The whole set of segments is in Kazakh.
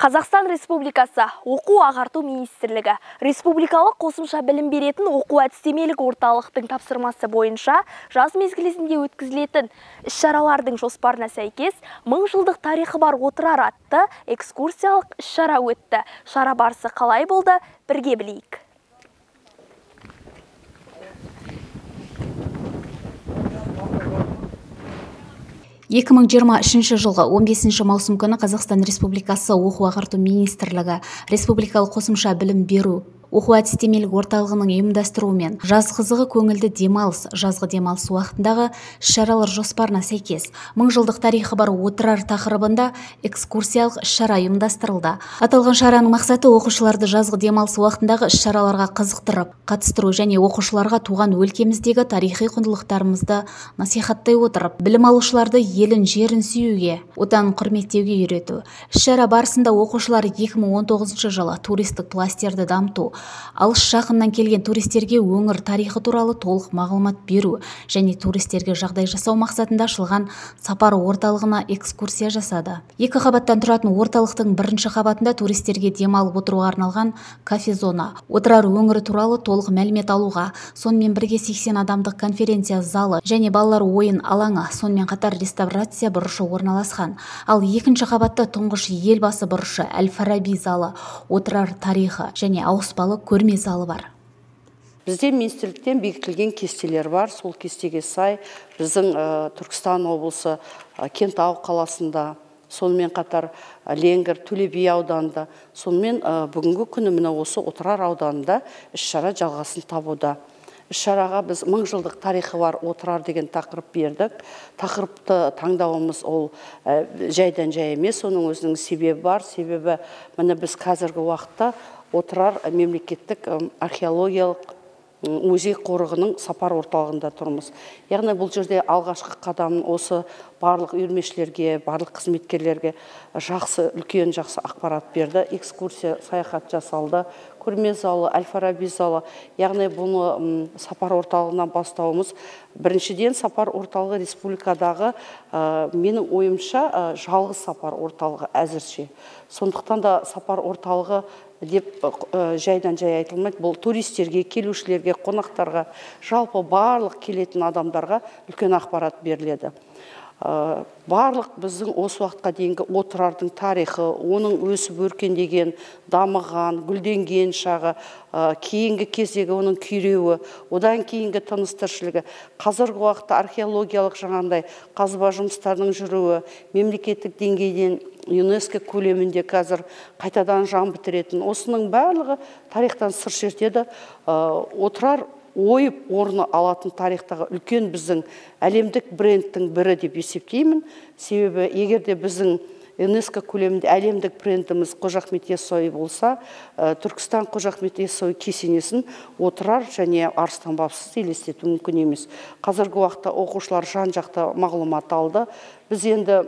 Қазақстан Республикасы оқу ағарту министрлігі республикалық қосымша білім беретін оқу әдістемелік орталықтың тапсырмасы бойынша жаз мезгілізінде өткізілетін іс-шаралардың жоспарына сәйкес мың жылдық тарихы бар отырар атты экскурсиялық іс-шара өтті. Шара барысы қалай болды? Бірге білейік. 2023 жылғы 15 маусым күні Қазақстан Республикасы оқу ағарту министрлігі республикалық қосымша білім беру оқу әдістемелік орталығының ұйымдастыруымен жаз қызығы көңілді демалыс жазғы демалыс уақытындағы іс-шаралар жоспарына сәйкес мың жылдық тарихы бар отырар тақырыбында экскурсиялық іс-шара ұйымдастырылды. Аталған шараның мақсаты оқушыларды жазғы демалыс уақытындағы іс-шараларға қызықтырып қатыстыру және оқушыларға туған өлкеміздегі тарихи құндылықтарымызды насихаттай отырып білім алушыларды елін жерін сүюге отанын құрметтеуге үйрету. Іс-шара барысында оқушылар 2019 жылы туристік пластерді дамыту алыс жақыннан келген туристерге өңір тарихы туралы толық мағлұмат беру және туристерге жағдай жасау мақсатында ашылған сапар орталығына экскурсия жасады. Екі қабаттан тұратын орталықтың бірінші қабатында туристерге демалып отыруға арналған кафе-зона. Отырар өңірі туралы толық мәлімет алуға сонымен бірге 80 адамдық конференция залы және балалар ойын алаңы сонымен қатар реставрация бұрышы орналасқан. Ал екінші қабатта тұңғыш елбасы бұрышы әл фараби залы отырар тарихы және ауыспалы көрме залы бар. Бізде министрліктен бекітілген кестелер бар. Сол кестеге сай біздің түркістан облысы кентау қаласында сонымен қатар ленгір төле би ауданында сонымен бүгінгі күні міне осы отырар ауданында іс шара жалғасын табуда. Іс шараға біз мың жылдық тарихы бар отырар деген тақырып бердік. Тақырыпты таңдауымыз ол жайдан жай емес оның өзінің себебі бар. Себебі міне біз қазіргі уақытта отырар мемлекеттік археологиялық музей қорығының сапар орталығында тұрмыз. Яғни бұл жерде алғашқы қадам осы барлық үйірмешілерге барлық қызметкерлерге жақсы үлкен жақсы ақпарат берді. Экскурсия саяхат жасалды. Көрме залы әл фараби залы. Яғни бұны сапар орталығынан бастауымыз. Біріншіден сапар орталығы республикадағы менің ойымша жалғыз сапар орталығы әзірше. Сондықтан да сапар орталығы деп жайдан жай айтылмайды. Бұл туристерге келушілерге қонақтарға жалпы барлық келетін адамдарға үлкен ақпарат беріледі. Барлық біздің осы уақытқа дейінгі отырардың тарихы оның өсіп өркендеген дамыған гүлденген шағы кейінгі кездегі оның күйреуі одан кейінгі тыныс тіршілігі қазіргі уақытта археологиялық жаңағындай қазба жұмыстарының жүруі мемлекеттік деңгейден юнеско көлемінде қазір қайтадан жан бітіретін. Осының барлығы тарихтан сыр шертеді. Отырар ойып орны алатын тарихтағы үлкен біздің әлемдік брендтің бірі деп есептеймін. Себебі егер де біздің юнеско көлемінде әлемдік брендіміз қожа ахмет яссауи болса түркістан қожа ахмет яссауи кесенесін отырар және арыстан бабсыз елестету мүмкін емес. Қазіргі уақытта оқушылар жан жақты мағлұмат алды. Біз енді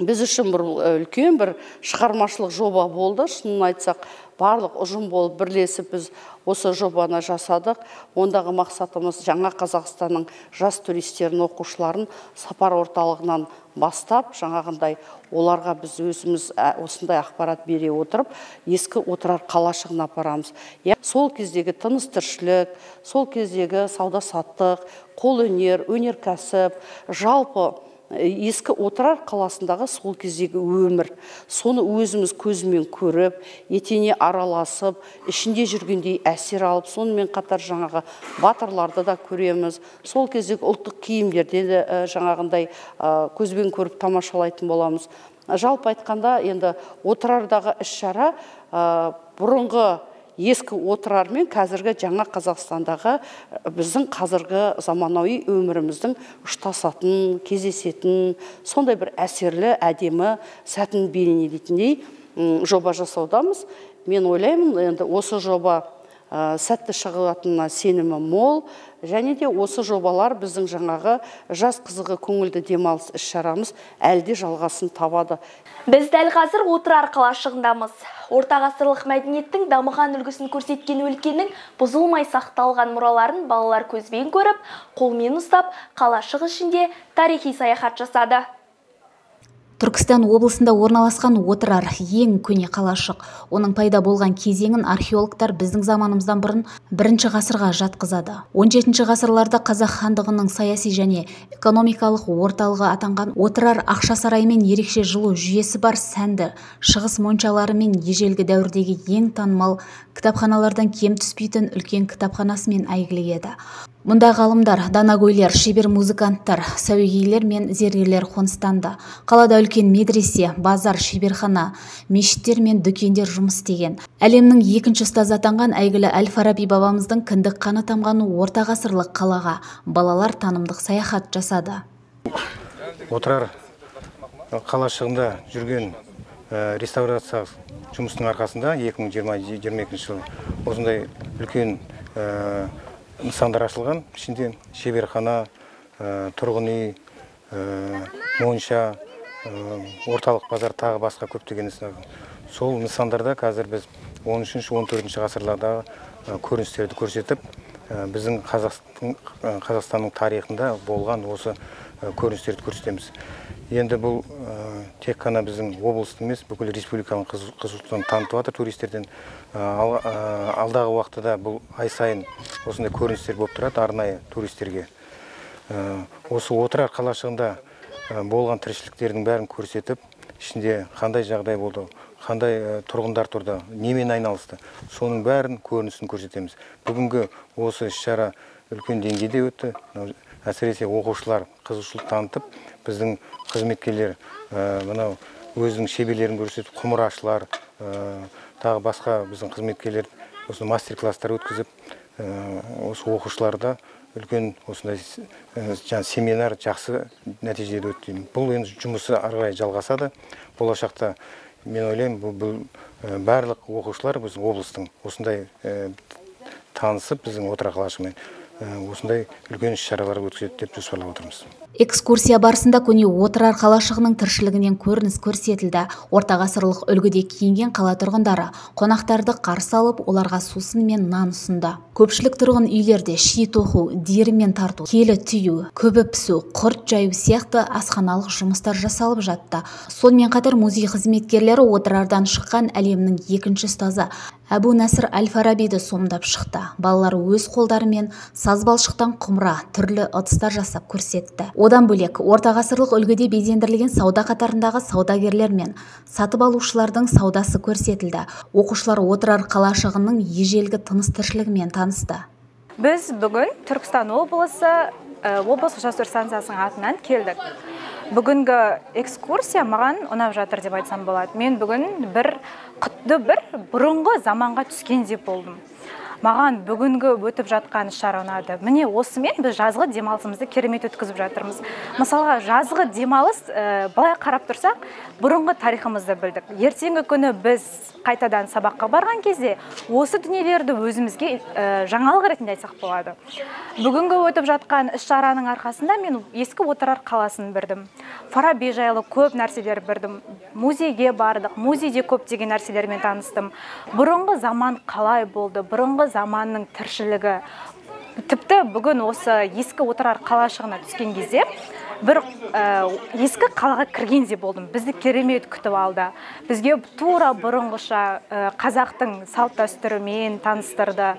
біз үшін бір үлкен бір шығармашылық жоба болды. Шынын айтсақ барлық ұжым болып бірлесіп біз осы жобаны жасадық. Ондағы мақсатымыз жаңа қазақстанның жас туристерін оқушыларын сапар орталығынан бастап жаңағындай оларға біз өзіміз осындай ақпарат бере отырып ескі отырар қалашығына апарамыз. Иә сол кездегі тыныс тіршілік сол кездегі сауда саттық қолөнер өнеркәсіп жалпы ескі отырар қаласындағы сол кездегі өмір. Соны өзіміз көзімен көріп етене араласып ішінде жүргендей әсер алып сонымен қатар жаңағы батырларды да көреміз. Сол кездегі ұлттық киімдерде де жаңағындай көзбен көріп тамашалайтын боламыз. Жалпы айтқанда енді отырардағы іс шара бұрынғы ескі отырар мен қазіргі жаңа қазақстандағы біздің қазіргі заманауи өміріміздің ұштасатын кездесетін сондай бір әсерлі әдемі сәтін бейнелейтіндей жоба жасаудамыз. Мен ойлаймын енді осы жоба сәтті шығатынына сенімім мол. Және де осы жобалар біздің жаңағы жас қызығы көңілді демалыс іс шарамыз әлі де жалғасын табады. Біз дәл қазір отырар қалашығындамыз. Орта ғасырлық мәдениеттің дамыған үлгісін көрсеткен өлкенің бұзылмай сақталған мұраларын балалар көзбен көріп қолмен ұстап қалашық ішінде тарихи саяхат жасады. Түркістан облысында орналасқан отырар ең көне қалашық. Оның пайда болған кезеңін археологтар біздің заманымыздан бұрын бірінші ғасырға жатқызады. 17 ғасырларда қазақ хандығының саяси және экономикалық орталығы атанған отырар ақша сарайымен ерекше жылу жүйесі бар сәнді шығыс моншалары мен ежелгі дәуірдегі ең танымал кітапханалардан кем түспейтін үлкен кітапханасымен әйгілі еді. Мұнда ғалымдар данагөйлер шебер музыканттар сәуегейлер мен зергерлер қоныстанды. Қалада үлкен медресе базар шеберхана мешіттер мен дүкендер жұмыс істеген. Әлемнің екінші ұстазы атанған әйгілі әл фараби бабамыздың кіндік қаны тамған орта ғасырлық қалаға балалар танымдық саяхат жасады. Отырар қалашығында жүрген реставрация жұмысының арқасында 2020-2022 жылы осындай үлкен нысандар ашылған. Ішінде шеберхана тұрғын үй монша орталық базар тағы басқа көптеген сол нысандарда қазір біз 13-14 ғасырлардағы көріністерді көрсетіп біздің қазақстанның тарихында болған осы көріністерді көрсетеміз. Енді бұл тек қана біздің облыстың емес бүкіл республиканың қызығушылығын танытып жатыр туристерден. Алдағы уақытта бұл ай сайын осындай көріністер болып тұрады арнайы туристерге. Осы отырар қалашығында болған тіршіліктердің бәрін көрсетіп ішінде қандай жағдай болды қандай тұрғындар тұрды немен айналысты соның бәрін көрінісін көрсетеміз. Бүгінгі осы іс шара үлкен деңгейде өтті. Әсіресе оқушылар қызығушылық танытып біздің қызметкерлер мынау өзінің шеберлерін көрсетіп құмырашылар тағы басқа біздің қызметкерлер осы мастер класстар өткізіп осы оқушыларда үлкен осындай семинар жақсы нәтижеде өтті. Бұл енді жұмысы ары қарай жалғасады болашақта мен ойлаймын бұл, бұл барлық оқушылар біздің облыстың осындай танысып біздің отырар қалашығымен осындай үлкен іс шаралар өткізеді деп жоспарлап отырмыз. Экскурсия барысында көне отырар қалашығының тіршілігінен көрініс көрсетілді. Орта ғасырлық үлгіде киінген қала тұрғындары қонақтарды қарсы алып оларға сусын мен нан ұсынды. Көпшілік тұрғын үйлерде ши тоқу диірмен тарту келі түю көбі пісу құрт жаю сияқты асханалық жұмыстар жасалып жатты. Сонымен қатар музей қызметкерлері отырардан шыққан әлемнің екінші ұстазы әбу нәсір әл фарабиді сомдап шықты. Балалар өз қолдарымен саз балшықтан құмыра түрлі ыдыстар жасап көрсетті. Одан бөлек орта ғасырлық үлгіде безендірілген сауда қатарындағы саудагерлер мен сатып алушылардың саудасы көрсетілді. Оқушылар отырар қалашығының ежелгі тыныс тіршілігімен танысты. Біз бүгін түркістан облысы облыстық жастар станциясының атынан келдік. Бүгінгі экскурсия маған ұнап жатыр деп айтсам болады. Мен бүгін бір құтты бір бұрынғы заманға түскендей болдым. Маған бүгінгі өтіп жатқан іс шара ұнады міне осымен біз жазғы демалысымызды керемет өткізіп жатырмыз. Мысалға жазғы демалыс ә, былай қарап тұрсақ бұрынғы тарихымызды білдік. Ертеңгі күні біз қайтадан сабаққа барған кезде осы дүниелерді өзімізге ә, жаңалық ретінде айтсақ болады. Бүгінгі өтіп жатқан іс шараның арқасында мен ескі отырар қаласын білдім фараби жайлы көп нәрселер білдім музейге бардық. Музейде көптеген нәрселермен таныстым. Бұрынғы заман қалай болды? Бұрынғы заманның тіршілігі. Тіпті бүгін осы ескі отырар қалашығына түскен кезде бір ә, ескі қалаға кіргендей болдым. Бізді керемет күтіп алды. Бізге тура бұрынғыша ә, қазақтың салт дәстүрімен таныстырды.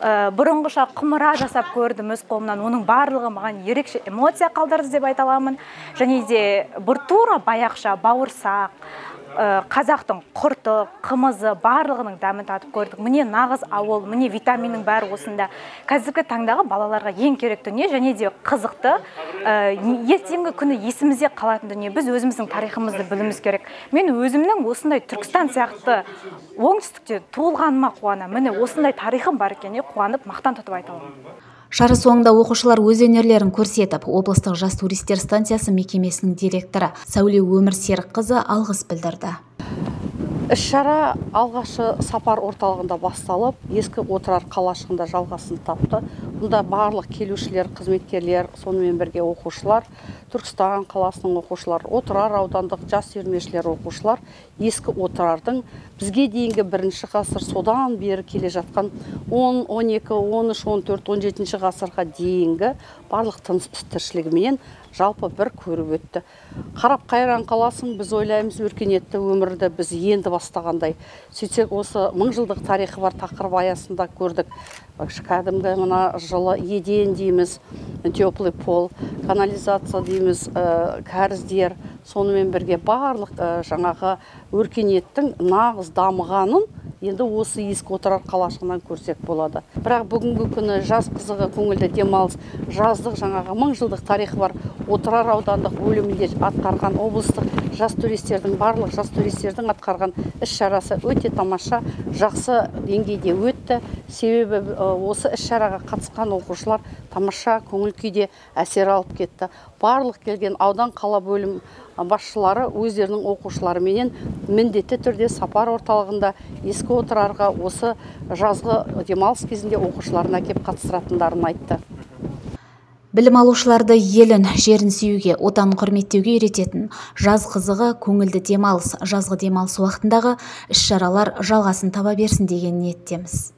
Ә, бұрынғыша құмыра жасап көрдім өз қолымнан. Оның барлығы маған ерекше эмоция қалдырды деп айта аламын. Және де бір тура баяқша бауырсақ қазақтың құрты қымызы барлығының дәмін татып көрдік. Міне нағыз ауыл міне витаминнің бәрі осында. Қазіргі таңдағы балаларға ең керек дүние және де қызықты ертеңгі күні есімізде қалатын дүние. Біз өзіміздің тарихымызды білуіміз керек. Мен өзімнің осындай түркістан сияқты оңтүстікте туылғаныма қуанамын. Міне осындай тарихым бар екеніне қуанып мақтан тұтып айта аламын. Шара соңында оқушылар өз өнерлерін көрсетіп облыстық жас туристер станциясы мекемесінің директоры сәуле өмір серікқызы алғыс білдірді. Іс шара алғашы сапар орталығында басталып ескі отырар қалашығында жалғасын тапты. Бұнда барлық келушілер қызметкерлер сонымен бірге оқушылар түркістан қаласының оқушылары отырар аудандық жас үйірмешілер оқушылар ескі отырардың бізге дейінгі бірінші ғасыр содан бері келе жатқан 10 12 13 14 17 ғасырға дейінгі барлық тыныс тіршілігіменен жалпы бір көріп өтті. Қарап қайран қаласың біз ойлаймыз өркениетті өмірді біз енді бастағандай. Сөйтсек осы мың жылдық тарихы бар тақырып аясында көрдік. Кәдімгі мына жылы еден дейміз теплый пол канализация дейміз кәріздер. Сонымен бірге барлық жаңағы өркениеттің нағыз дамығанын енді осы ескі отырар қалашығынан көрсек болады. Бірақ бүгінгі күні жаз қызығы көңілді демалыс жаздық жаңағы мың жылдық тарихы бар отырар аудандық бөлімінде атқарған облыстық жас туристердің барлық жас туристердің атқарған іс шарасы өте тамаша жақсы деңгейде өтті. Себебі осы іс шараға қатысқан оқушылар тамаша көңіл күйде әсер алып кетті. Барлық келген аудан қала бөлім басшылары өздерінің оқушыларыменен міндетті түрде сапар орталығында ескі отырарға осы жазғы демалыс кезінде оқушыларын әкеп қатыстыратындарын айтты. Білім алушыларды елін жерін сүюге отанын құрметтеуге үйрететін жаз қызығы көңілді демалыс жазғы демалыс уақытындағы іс шаралар жалғасын таба берсін деген ниеттеміз.